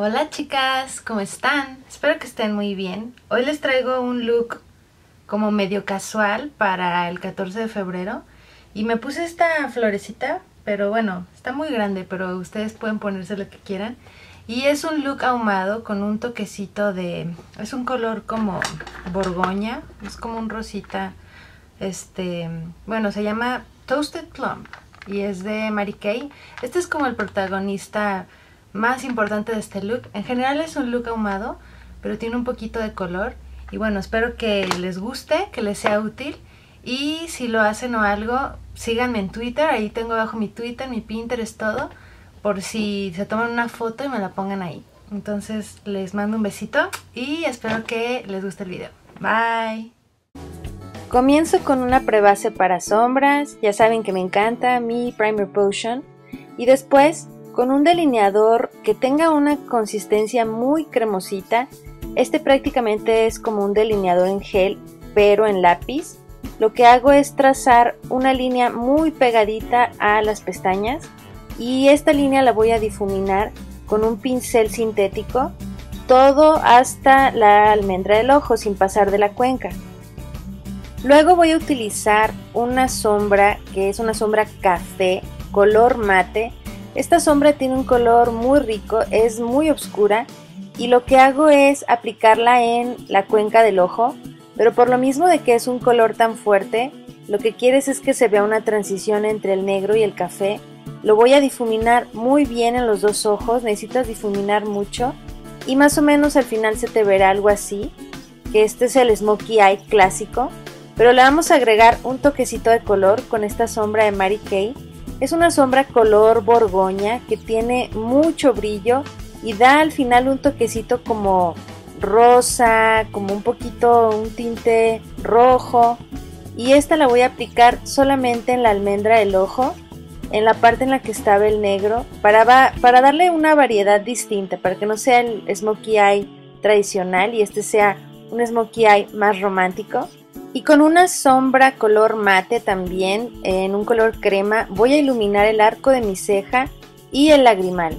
Hola chicas, ¿cómo están? Espero que estén muy bien. Hoy les traigo un look como medio casual para el 14 de febrero. Y me puse esta florecita, pero bueno, está muy grande, pero ustedes pueden ponerse lo que quieran. Y es un look ahumado con un toquecito de... Es un color como borgoña, es como un rosita, este... Bueno, se llama Toasted Plum y es de Mary Kay. Este es como el protagonista más importante de este look. En general es un look ahumado, pero tiene un poquito de color. Y bueno, espero que les guste, que les sea útil. Y si lo hacen o algo, síganme en Twitter. Ahí tengo abajo mi Twitter, mi Pinterest, todo. Por si se toman una foto y me la pongan ahí. Entonces les mando un besito y espero que les guste el video. Bye. Comienzo con una prebase para sombras. Ya saben que me encanta mi Primer Potion. Y después con un delineador que tenga una consistencia muy cremosita. Este prácticamente es como un delineador en gel, pero en lápiz. Lo que hago es trazar una línea muy pegadita a las pestañas y esta línea la voy a difuminar con un pincel sintético todo hasta la almendra del ojo sin pasar de la cuenca. Luego voy a utilizar una sombra que es una sombra café color mate. Esta sombra tiene un color muy rico, es muy oscura y lo que hago es aplicarla en la cuenca del ojo, pero por lo mismo de que es un color tan fuerte, lo que quieres es que se vea una transición entre el negro y el café. Lo voy a difuminar muy bien en los dos ojos, necesitas difuminar mucho y más o menos al final se te verá algo así, que este es el Smokey Eye clásico, pero le vamos a agregar un toquecito de color con esta sombra de Mary Kay es una sombra color borgoña que tiene mucho brillo y da al final un toquecito como rosa, como un poquito un tinte rojo. Y esta la voy a aplicar solamente en la almendra del ojo, en la parte en la que estaba el negro, para, darle una variedad distinta, para que no sea el smokey eye tradicional y este sea un smokey eye más romántico. Y con una sombra color mate también, en un color crema, voy a iluminar el arco de mi ceja y el lagrimal.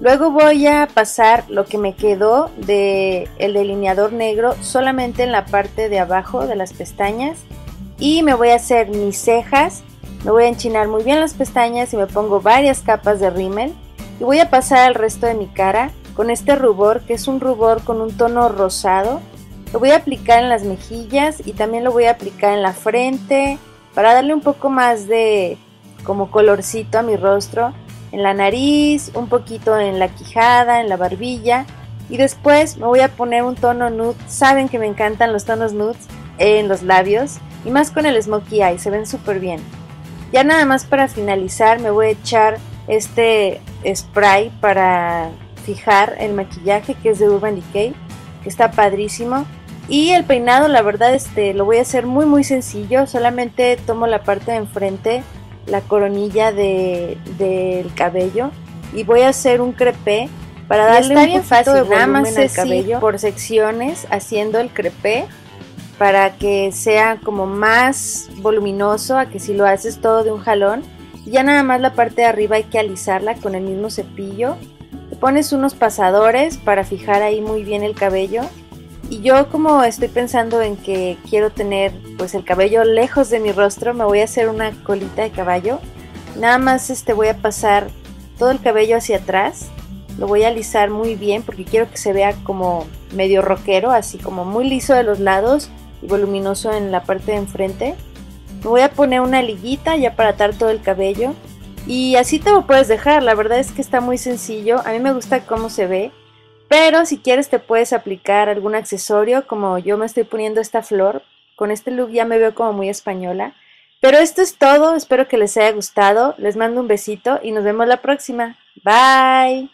Luego voy a pasar lo que me quedó del el delineador negro solamente en la parte de abajo de las pestañas. Y me voy a hacer mis cejas, me voy a enchinar muy bien las pestañas y me pongo varias capas de rímel. Y voy a pasar al resto de mi cara con este rubor que es un rubor con un tono rosado lo voy a aplicar en las mejillas y también lo voy a aplicar en la frente para darle un poco más de como colorcito a mi rostro. En la nariz, un poquito en la quijada, en la barbilla. Y después me voy a poner un tono nude. Saben que me encantan los tonos nudes en los labios. Y más con el smokey eye, se ven súper bien. Ya nada más para finalizar me voy a echar este spray para fijar el maquillaje que es de Urban Decay. Que está padrísimo. Y el peinado, la verdad, este, lo voy a hacer muy muy sencillo. Solamente tomo la parte de enfrente, la coronilla de, del cabello. Y voy a hacer un crepé para darle un bien fácil, de nada más al cabello por secciones, haciendo el crepé para que sea como más voluminoso a que si lo haces todo de un jalón. Ya nada más la parte de arriba hay que alisarla con el mismo cepillo. Te pones unos pasadores para fijar ahí muy bien el cabello y yo como estoy pensando en que quiero tener pues el cabello lejos de mi rostro, me voy a hacer una colita de caballo. Nada más este voy a pasar todo el cabello hacia atrás. Lo voy a alisar muy bien porque quiero que se vea como medio rockero, así como muy liso de los lados y voluminoso en la parte de enfrente. Me voy a poner una liguita ya para atar todo el cabello. Y así te lo puedes dejar, la verdad es que está muy sencillo. A mí me gusta cómo se ve. Pero si quieres te puedes aplicar algún accesorio, como yo me estoy poniendo esta flor. Con este look ya me veo como muy española. Pero esto es todo, espero que les haya gustado. Les mando un besito y nos vemos la próxima. Bye.